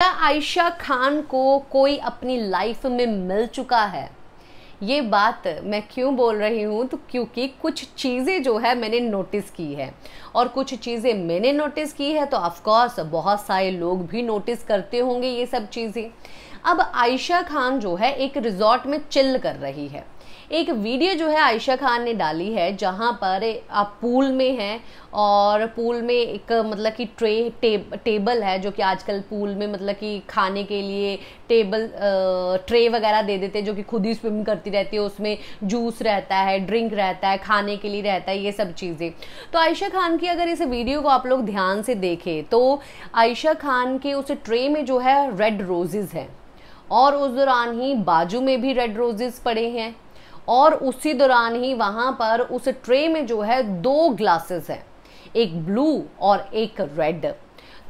क्या आयशा खान को कोई अपनी लाइफ में मिल चुका है? ये बात मैं क्यों बोल रही हूँ? तो क्योंकि कुछ चीज़ें जो है मैंने नोटिस की है। और कुछ चीज़ें मैंने नोटिस की है तो ऑफकोर्स बहुत सारे लोग भी नोटिस करते होंगे ये सब चीज़ें। अब आयशा खान जो है एक रिजॉर्ट में चिल कर रही है। एक वीडियो जो है आयशा खान ने डाली है जहाँ पर आप पूल में हैं और पूल में एक मतलब कि ट्रे टेब, टेबल है जो कि आजकल पूल में मतलब कि खाने के लिए टेबल ट्रे वगैरह दे देते हैं जो कि खुद ही स्विम करती रहती है उसमें जूस रहता है ड्रिंक रहता है खाने के लिए रहता है ये सब चीज़ें। तो आयशा खान की अगर इस वीडियो को आप लोग ध्यान से देखें तो आयशा खान के उस ट्रे में जो है रेड रोजेज़ हैं और उस दौरान ही बाजू में भी रेड रोजेज़ पड़े हैं। और उसी दौरान ही वहाँ पर उस ट्रे में जो है दो ग्लासेस हैं, एक ब्लू और एक रेड।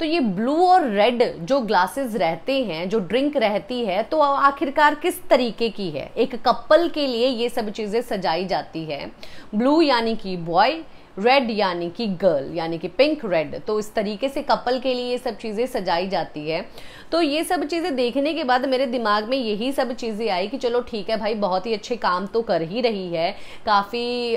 तो ये ब्लू और रेड जो ग्लासेस रहते हैं, जो ड्रिंक रहती है तो आखिरकार किस तरीके की है? एक कपल के लिए ये सब चीज़ें सजाई जाती है। ब्लू यानी कि बॉय रेड यानी कि गर्ल यानी कि पिंक रेड तो इस तरीके से कपल के लिए ये सब चीज़ें सजाई जाती है। तो ये सब चीज़ें देखने के बाद मेरे दिमाग में यही सब चीज़ें आई कि चलो ठीक है भाई, बहुत ही अच्छे काम तो कर ही रही है। काफ़ी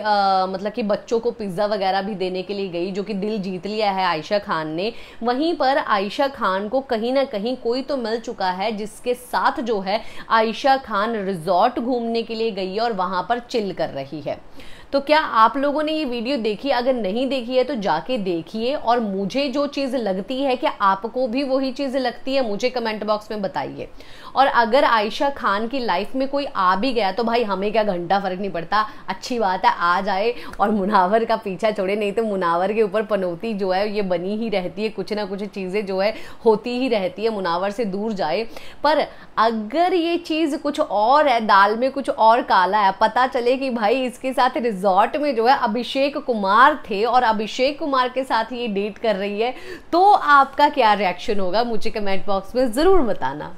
मतलब कि बच्चों को पिज़्ज़ा वगैरह भी देने के लिए गई, जो कि दिल जीत लिया है आयशा खान ने। वहीं पर आयशा खान को कहीं ना कहीं कोई तो मिल चुका है, जिसके साथ जो है आयशा खान रिजॉर्ट घूमने के लिए गई है और वहाँ पर चिल कर रही है। तो क्या आप लोगों ने ये वीडियो देखी? अगर नहीं देखी है तो जाके देखिए और मुझे जो चीज़ लगती है कि आपको भी वही चीज़ लगती है, मुझे कमेंट बॉक्स में बताइए। और अगर आयशा खान की लाइफ में कोई आ भी गया तो भाई हमें क्या घंटा फ़र्क नहीं पड़ता? अच्छी बात है, आ जाए और मुनावर का पीछा छोड़े, नहीं तो मुनावर के ऊपर पनौती जो है, ये बनी ही रहती है, कुछ ना कुछ चीज़ें जो है, होती ही रहती है, मुनावर से दूर जाए। पर अगर ये चीज़ कुछ और है, दाल में कुछ और काला है, पता चले कि भाई इसके साथ रिजॉर्ट में जो है अभिषेक कुमार थे और अभिषेक कुमार के साथ ये डेट कर रही है। तो आपका क्या रिएक्शन होगा? मुझे कमेंट बॉक्स में ज़रूर बताना।